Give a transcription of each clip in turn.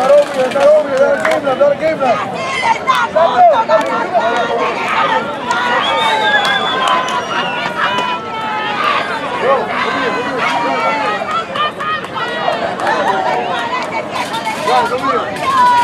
Go, go, go.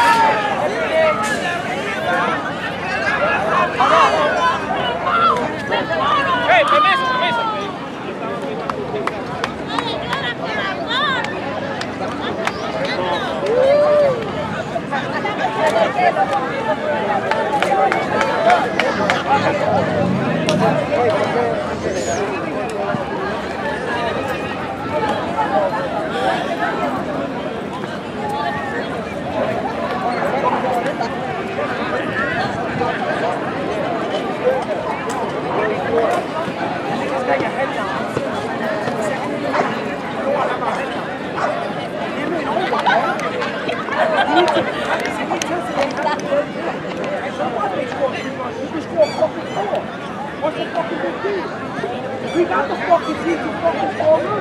We got the fucking team to fucking corner.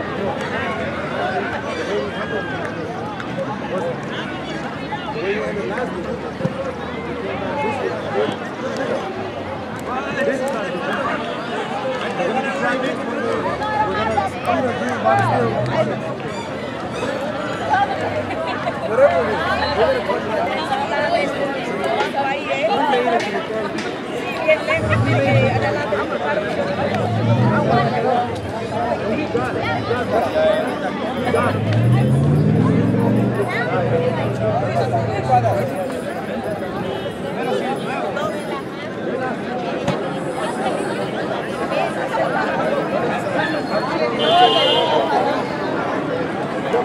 Whatever it is, we're gonna put it out. Sí, bien lejos, porque allá la tenemos para